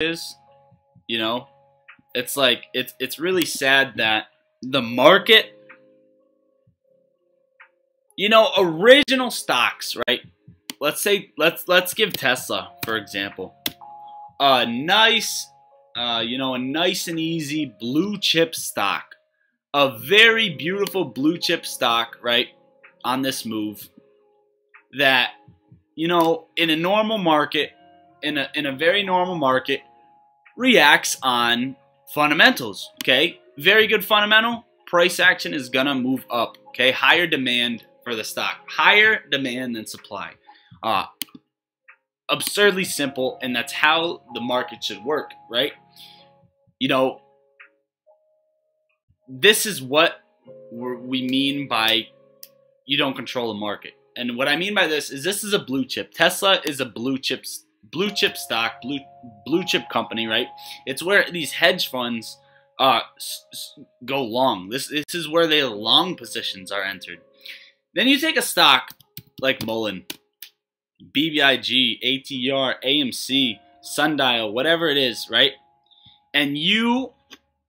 is, you know, it's like it's it's really sad that the market you know, original stocks, right? Let's say let's let's give Tesla for example. A nice uh, you know, a nice and easy blue chip stock. A very beautiful blue chip stock, right? On this move that you know, in a normal market, in a in a very normal market, reacts on fundamentals. Okay, very good fundamental. Price action is gonna move up. Okay, higher demand for the stock, higher demand than supply. Uh, absurdly simple, and that's how the market should work, right? You know, this is what we mean by you don't control the market. And what I mean by this is this is a blue chip. Tesla is a blue chip blue chip stock, blue blue chip company, right? It's where these hedge funds uh, go long. This this is where the long positions are entered. Then you take a stock like Mullen, BBIG, ATR, AMC, Sundial, whatever it is, right? And you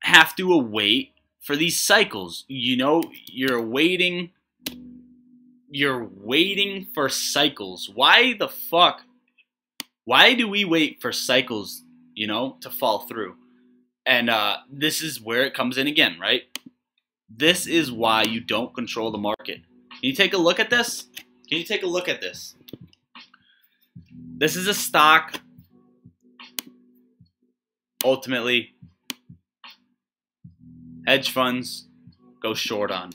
have to await for these cycles. You know, you're waiting you're waiting for cycles. Why the fuck? Why do we wait for cycles, you know, to fall through? And uh, this is where it comes in again, right? This is why you don't control the market. Can you take a look at this? Can you take a look at this? This is a stock. Ultimately, hedge funds go short on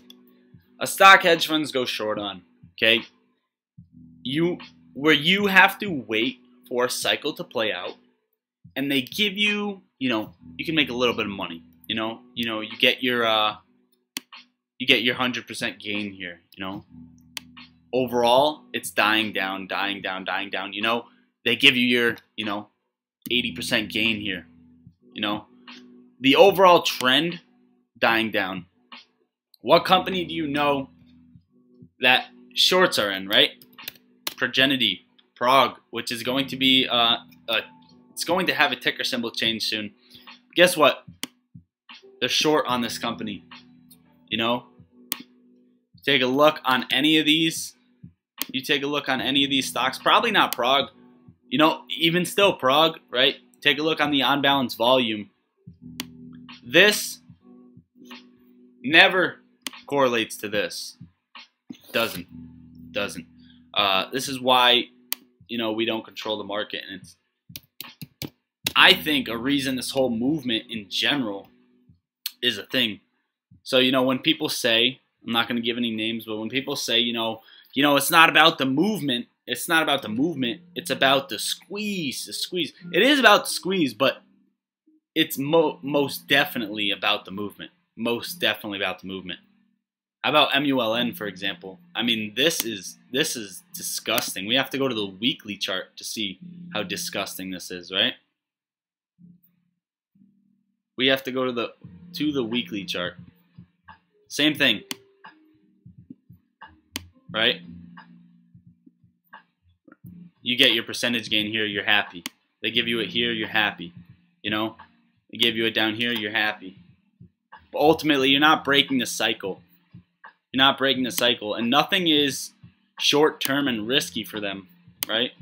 a stock hedge funds go short on. Okay, you where you have to wait for a cycle to play out, and they give you, you know, you can make a little bit of money. You know, you know, you get your uh, you get your hundred percent gain here. You know, overall, it's dying down, dying down, dying down. You know, they give you your, you know, eighty percent gain here. You know, the overall trend dying down. What company do you know that shorts are in, right? Progenity, Prog, which is going to be, uh, a, it's going to have a ticker symbol change soon. Guess what? They're short on this company. You know? Take a look on any of these. You take a look on any of these stocks. Probably not Prog. You know, even still Prog, right? Take a look on the on balance volume. This never correlates to this. Doesn't. Doesn't. Uh, this is why, you know, we don't control the market. And it's, I think, a reason this whole movement in general is a thing. So, you know, when people say, I'm not going to give any names, but when people say, you know, you know, it's not about the movement, it's not about the movement, it's about the squeeze, the squeeze. It is about the squeeze, but it's mo most definitely about the movement. Most definitely about the movement. How about MULN for example? I mean, this is this is disgusting. We have to go to the weekly chart to see how disgusting this is, right? We have to go to the to the weekly chart. Same thing. Right? You get your percentage gain here, you're happy. They give you it here, you're happy. You know? They give you it down here, you're happy. But ultimately, you're not breaking the cycle. You're not breaking the cycle, and nothing is short term and risky for them, right?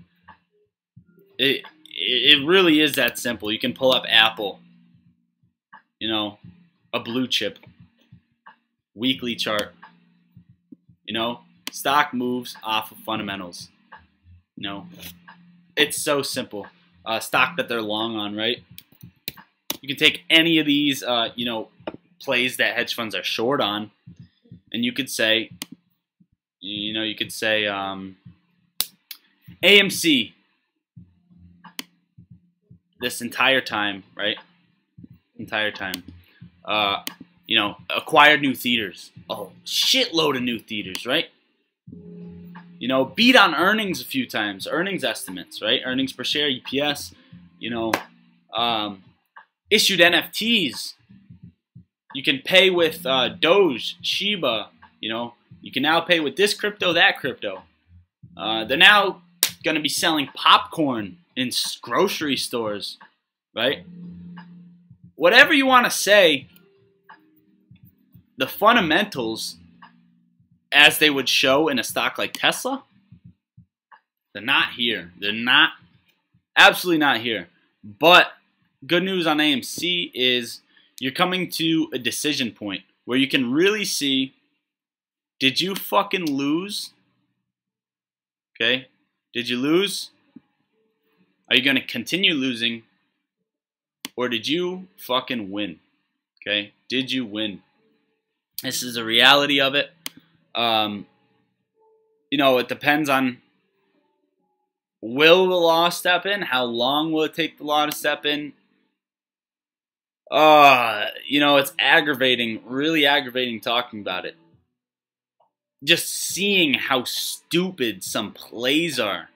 It it really is that simple. You can pull up Apple, you know, a blue chip, weekly chart. You know, stock moves off of fundamentals. You know, it's so simple. Uh, stock that they're long on, right? You can take any of these, uh, you know, plays that hedge funds are short on, and you could say, you know, you could say um, AMC this entire time, right? Entire time. Uh, you know, acquired new theaters. Oh, shitload of new theaters, right? You know, beat on earnings a few times, earnings estimates, right? Earnings per share, EPS. You know, um, issued NFTs you can pay with uh, Doge, Shiba. You know, you can now pay with this crypto, that crypto. Uh, they're now going to be selling popcorn in grocery stores. right? Whatever you want to say, the fundamentals, as they would show in a stock like Tesla, they're not here. They're not, absolutely not here. But good news on AMC is you're coming to a decision point where you can really see did you fucking lose? Okay? Did you lose? Are you going to continue losing? Or did you fucking win? Okay? Did you win? This is the reality of it. Um, you know, it depends on will the law step in? How long will it take the law to step in? Uh, you know, it's aggravating, really aggravating talking about it. Just seeing how stupid some plays are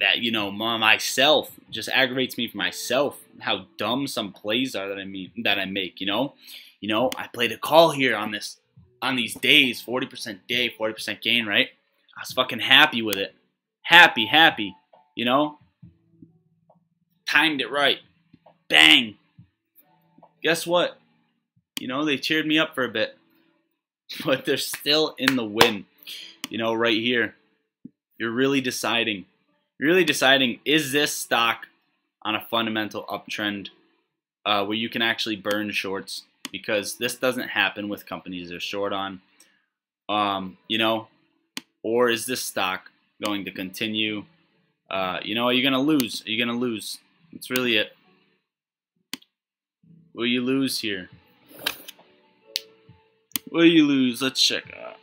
that, you know, myself just aggravates me for myself. How dumb some plays are that I mean that I make, you know? You know, I played a call here on this on these days, 40% day, 40% gain, right? I was fucking happy with it. Happy, happy, you know? Timed it right. Bang. Guess what? You know, they cheered me up for a bit. But they're still in the win. You know, right here. You're really deciding. You're really deciding, is this stock on a fundamental uptrend uh, where you can actually burn shorts? because this doesn't happen with companies they're short on. Um, you know, or is this stock going to continue? Uh, you know, are you going to lose? Are you going to lose? That's really it. Will you lose here? Will you lose? Let's check out.